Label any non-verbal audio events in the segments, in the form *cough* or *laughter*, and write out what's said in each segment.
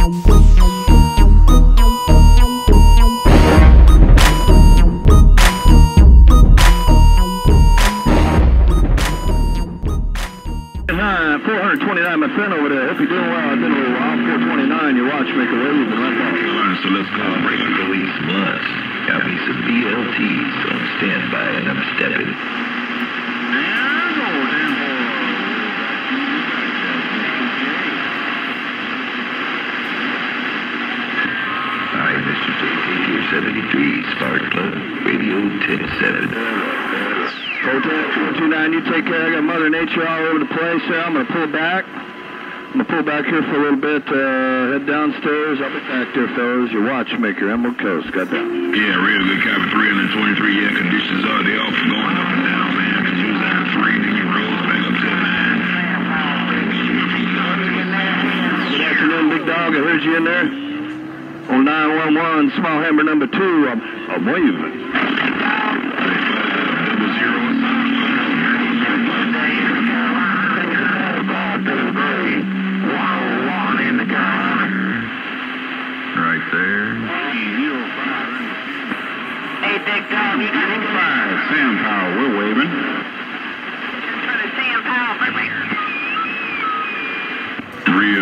Nine, 429, my friend over there. Hope you're doing well. I've been a little while. 429, your watchmaker. Where you been? Right off. So let's call break police must. Got me some BLTs on standby and I'm stepping. Here, 73, Spark Plug, Radio 107. Hotel 429, you take care. I got Mother Nature all over the place there. I'm going to pull back. I'm going to pull back here for a little bit. Uh, head downstairs. I'll be back there, fellas. Your watchmaker, Emerald Coast. Got that. Yeah, real good copy. 323, yeah, conditions are, they all going up and down, man. Cause you was at three, then you rose back up to nine. Good afternoon, big dog. I heard you in there. On 911, small hammer number two. I'm, I'm waving. Double zero. Right there. Hey, Big Dog, you got him Five, Sam Powell, we're waving. Sam Powell. Three,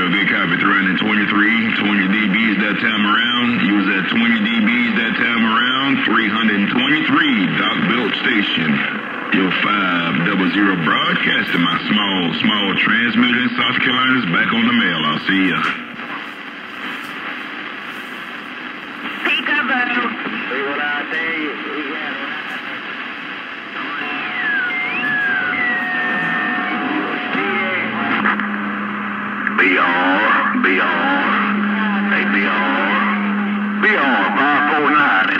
big copy, 323, 20 dBs that time around. You was at 20 dBs that time around. 323, Doc Belt Station. Your 500 broadcasting my small, small transmitter in South Carolina's back on the mail. I'll see ya. Peekaboo. See what I tell you? BR, BR, hey BR, BR, 549.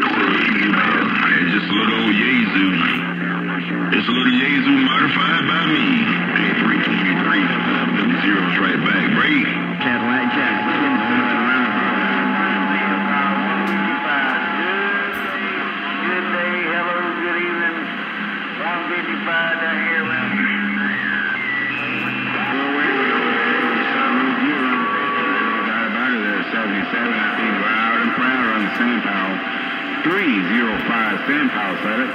It's just a little old Yaesu. It's a little Yaesu modified by me. And on the Sam Powell. 305 Sam Powell said it.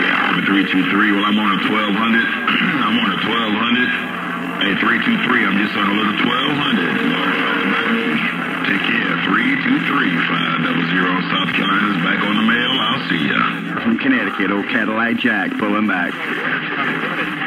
Yeah, 323. Well, I'm on a 1200. *clears throat* I'm on a 1200. Hey, 323. I'm just on a little 1200. Old Cadillac Jack pulling back.